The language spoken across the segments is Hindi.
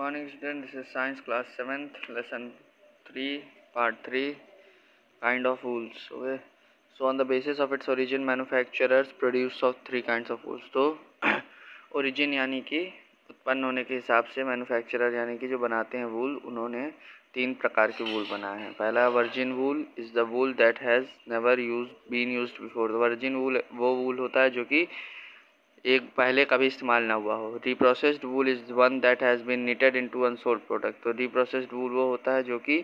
Morning student this is science class seventh lesson three part three kind of wools okay so on the basis of its origin manufacturers produce of three kind of wools तो ओरिजिन यानी कि उत्पन्न होने के हिसाब से मैन्युफैक्चरर यानी कि जो बनाते हैं वूल उन्होंने तीन प्रकार के वूल बनाए हैं। पहला virgin wool is the wool that has never use been use before the virgin wool वो वूल होता है जो कि एक पहले कभी इस्तेमाल ना हुआ हो। Reprocessed wool is one that has been knitted into unsold product तो रीप्रोसेस्ड वूल वो होता है जो कि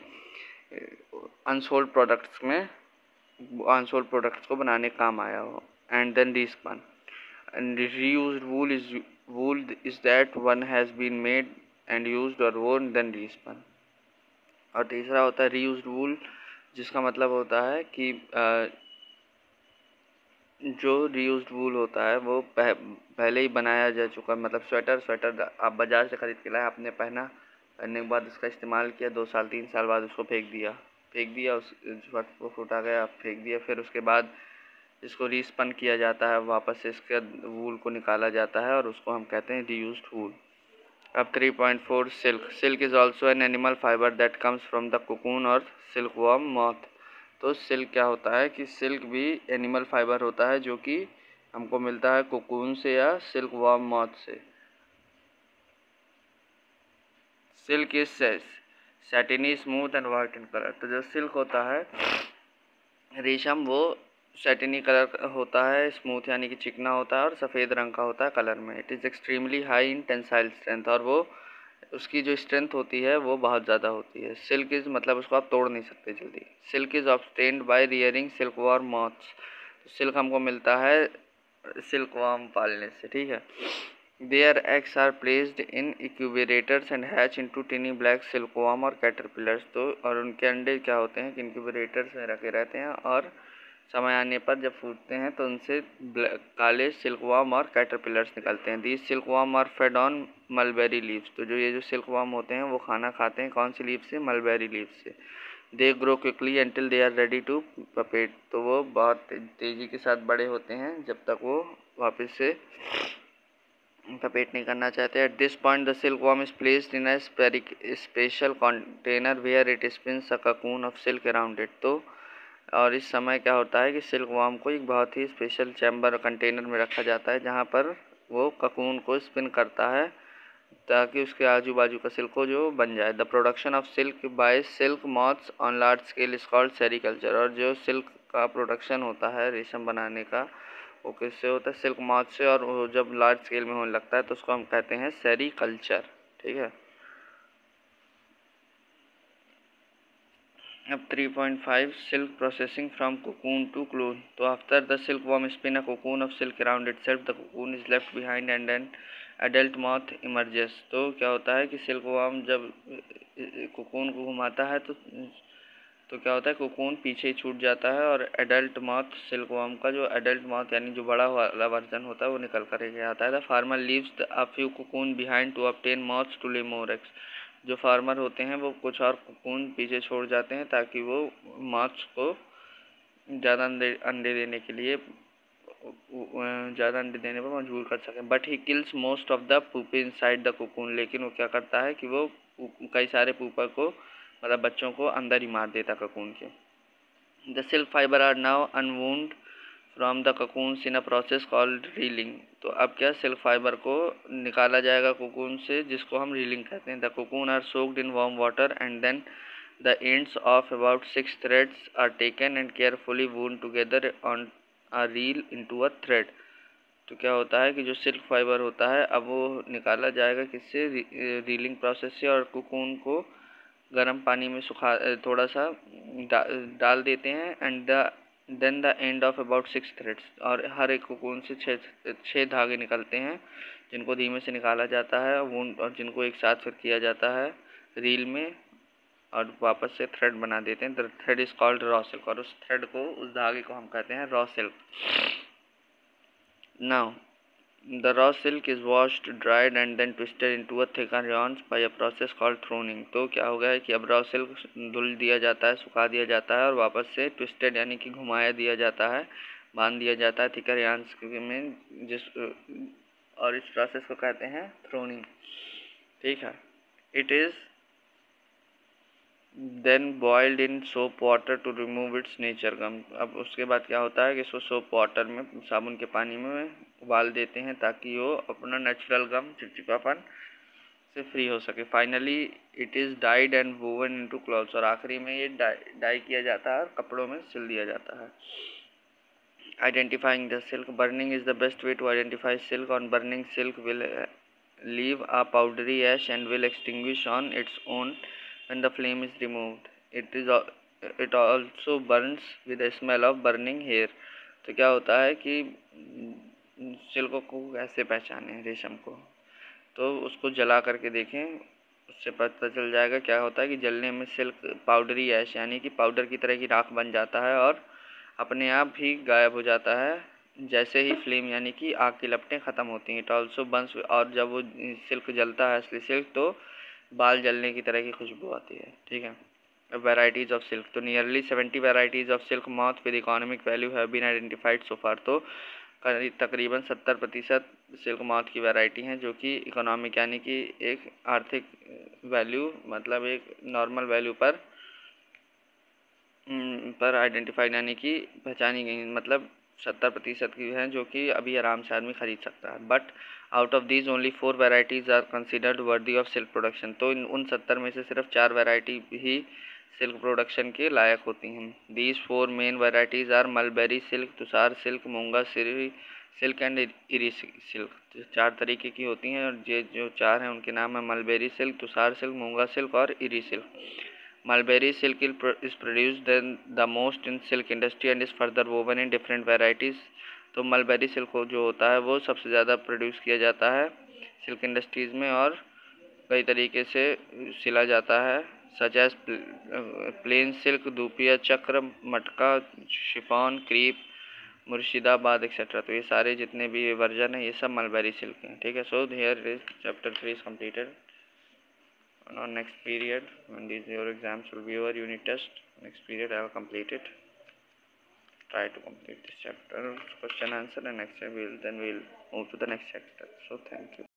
अनसोल्ड प्रोडक्ट्स में अनसोल्ड प्रोडक्ट्स को बनाने काम आया हो। And then respun and reused wool is wool is that one has been made and use और वोन देन रीस्पन और तीसरा होता है रीयूज्ड वूल जिसका मतलब होता है कि जो रीयूज वूल होता है वो पह, पहले ही बनाया जा चुका है। मतलब स्वेटर स्वेटर आप बाज़ार से ख़रीद के लाए आपने पहना पहनने के बाद उसका इस्तेमाल किया दो साल तीन साल बाद उसको फेंक दिया। फेंक दिया उस वो फूटा गया फेंक दिया। फिर उसके बाद इसको रीस्पन किया जाता है वापस से इसके वूल को निकाला जाता है और उसको हम कहते हैं रीयूज वूल अब three point four silk silk is also an animal fibre that comes from the cocoon और सिल्क वॉम मॉथ तो सिल्क क्या होता है कि सिल्क भी एनिमल फाइबर होता है जो कि हमको मिलता है कोकून से या सिल्क वार्म मॉथ से। Silk is cess satiny smooth and white in colour तो जो सिल्क होता है, रेशम वो सैटिनी कलर होता है स्मूथ यानी कि चिकना होता है और सफ़ेद रंग का होता है कलर में। It is extremely high in tensile strength और वो उसकी जो स्ट्रेंथ होती है, वो बहुत ज़्यादा होती है। सिल्क इज़ मतलब उसको आप तोड़ नहीं सकते जल्दी। Silk is obtained by rearing silk worm moths silk हमको मिलता है सिल्क वार्म पालने से, ठीक है? Their eggs are placed in incubators and hatch into tiny black silk worm और कैटरपिलर्स तो और उनके अंडे क्या होते हैं? कि इनक्यूबरेटर्स में रखे रहते हैं और समय आने पर जब फूटते हैं तो उनसे काले सिल्कवाम और कैटरपिलर्स निकलते हैं। दीज सिल्कवाम और फेड ऑन मलबेरी लीव्स तो जो ये जो सिल्कवाम होते हैं, वो खाना खाते हैं कौन सी लीव से? मलबेरी लीव से। They grow quickly until they are ready to pupate तो वो बहुत तेज़ी के साथ बड़े होते हैं जब तक वो वापस से पपेट नहीं करना चाहते। At this point the silk worm is placed in a special container where it spins a cocoon of silk around it तो और इस समय क्या होता है कि सिल्क वार्म को एक बहुत ही स्पेशल चैम्बर कंटेनर में रखा जाता है, जहाँ पर वो ककून को स्पिन करता है, ताकि उसके आजू बाजू का सिल्क को जो बन जाए। The production of silk by silk moths on large scale is called sericulture और जो सिल्क का प्रोडक्शन होता है, रेशम बनाने का, वो किससे होता है? सिल्क मॉथ से। और जब लार्ज स्केल में होने लगता है तो उसको हम कहते हैं सेरिकल्चर ठीक है? अब 3.5 silk processing from cocoon to clone. तो after the silkworm spin a cocoon of silk around itself, the cocoon is left behind and an adult moth emerges. तो क्या होता है कि सिल्कवर्म जब कोकून को घुमाता है तो तो क्या होता है कोकून पीछे ही छूट जाता है और एडल्ट मॉथ सिल्कवर्म का जो एडल्ट मॉथ यानी जो बड़ा वाला वर्जन होता है वो निकल कर आता है the farmer leaves a few cocoon behind to obtain moths to lay more eggs जो फार्मर होते हैं, वो कुछ और कुकून पीछे छोड़ जाते हैं ताकि वो मार्च को ज़्यादा अंडे अंडे देने के लिए ज़्यादा अंडे देने पर मजबूर कर सकें। But he kills most of the pupae inside the cocoon लेकिन वो क्या करता है कि वो कई सारे पुपा को मतलब बच्चों को अंदर ही मार देता ककून के। The silk fibre are now unwound from the cocoons in a process called reeling तो अब क्या सिल्क फाइबर को निकाला जाएगा कोकून से जिसको हम रीलिंग कहते हैं? The cocoon are soaked in warm water and then the ends of about six threads are taken and carefully wound together on a reel into a thread तो क्या होता है कि जो सिल्क फाइबर होता है अब वो निकाला जाएगा किससे? री, रीलिंग प्रोसेस से और कोकून को गर्म पानी में सुखा थोड़ा सा डा, डाल देते हैं and the then the end of about six threads और हर एक कोकून से छः छः धागे निकलते हैं, जिनको धीमे से निकाला जाता है और जिनको एक साथ फिर किया जाता है, रील में और वापस से थ्रेड बना देते हैं। The thread is called raw silk और उस थ्रेड को, उस धागे को हम कहते हैं raw silk now The raw silk is washed, dried and then twisted into a thicker yarns by a process called throning. तो क्या हो गया है कि अब रॉ सिल्क धुल दिया जाता है सुखा दिया जाता है और वापस से ट्विस्टेड यानी कि घुमाया दिया जाता है बाँध दिया जाता है थिकर यार्न्स में जिस और इस प्रोसेस को कहते हैं थ्रोनिंग ठीक है? It is then boiled in soap water to remove its nature gum अब उसके बाद क्या होता है कि इसको सोप वाटर में साबुन के पानी में उबाल देते हैं ताकि वो अपना नेचुरल गम चिपचिपापन से फ्री हो सके। Finally it is dyed and woven into clothes और आखिरी में ये डाई डाई किया जाता है और कपड़ों में सिल दिया जाता है। Identifying the silk burning is the best way to identify silk on burning silk will leave a powdery ash and will extinguish on its own when the flame is removed. It is it also burns with a smell of burning तो क्या होता है कि सिल्क को कैसे पहचाने रेशम को। तो उसको जला करके देखें, उससे पता चल जाएगा क्या होता है कि जलने में सिल्क पाउडरी ऐश, यानी कि पाउडर की तरह की राख बन जाता है और अपने आप ही गायब हो जाता है। जैसे ही फ्लेम, यानी कि आग की लपटें ख़त्म होती हैं इट ऑल्सो बंस और जब वो सिल्क जलता है, असली सिल्क तो बाल जलने की तरह की खुशबू आती है, ठीक है? वेराइटीज़ ऑफ़ सिल्क तो nearly seventy varieties of silk moth with economic value have been identified so far तो तकरीबन सत्तर प्रतिशत सिल्क मॉथ की वैरायटी हैं, जो कि इकोनॉमिक यानी कि एक आर्थिक वैल्यू मतलब एक नॉर्मल वैल्यू पर पर आइडेंटिफाइड यानी कि पहचानी गई मतलब सत्तर प्रतिशत की हैं, जो कि अभी आराम से आदमी ख़रीद सकता है। But out of these only four varieties are considered worthy of silk production तो इन उन सत्तर में से सिर्फ़ चार वेराइटी ही सिल्क प्रोडक्शन के लायक होती हैं। These four main varieties are mulberry silk tussar silk muga Siri silk and eri silk चार तरीके की होती हैं और ये जो चार हैं उनके नाम है mulberry silk tussar silk muga silk और eri silk silk is produced then the most in silk industry and is further woven in different varieties. तो मलबेरी सिल्क जो होता है वो सबसे ज़्यादा प्रोड्यूस किया जाता है। सिल्क इंडस्ट्रीज़ में और कई तरीके से सिला जाता है। Such as plain silk Dhupia चक्र, matka, chiffon, creep, Murshidabad etcetera तो ये सारे जितने भी वर्जन हैं, ये सब मलबेरी सिल्क हैं, ठीक है? So here is chapter three is completed और next period this your exams will be your unit test next period I completed try to complete this chapter question answer and next we'll then we'll move to the next chapter so thank you